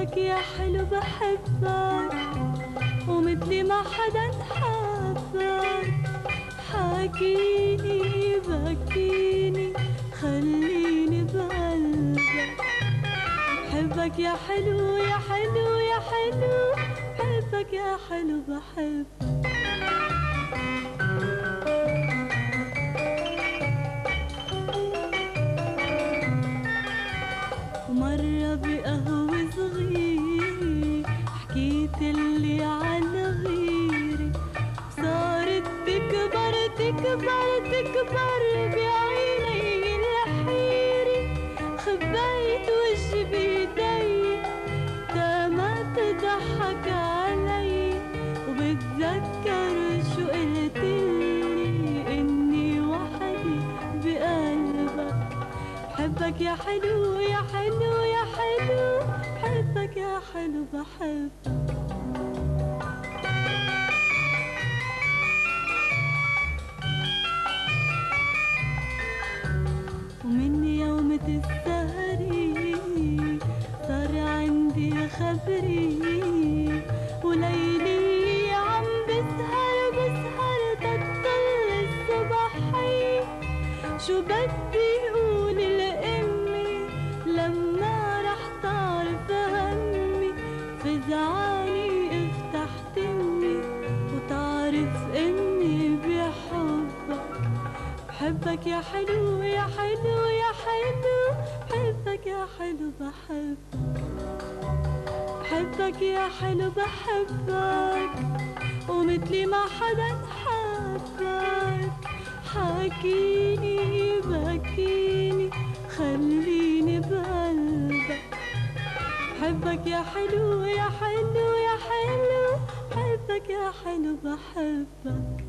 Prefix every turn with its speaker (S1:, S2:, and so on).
S1: بحبك يا حلو بحبك. ومثلي ما حدا حبك حاكيني بكيني خليني بقلبك بحبك يا حلو يا حلو يا حلو. بحبك يا حلو بحبك. تكبر تكبر بعيني الحيرة خبيت وجهي بيدي تا ما تضحك علي. وبتذكر شو قلتلي إني وحدي بقلبك. بحبك يا حلو يا حلو يا حلو. بحبك يا حلو بحبك. يومة السهري صار عندي خبري وليلي بحبك يا حلو يا حلو يا حلو. بحبك يا حلو بحبك. بحبك يا حلو بحبك. ومثلي ما حدا حبك. حاكيني بكيني خليني بقلبك. بحبك يا حلو يا حلو يا حلو. بحبك يا حلو بحبك.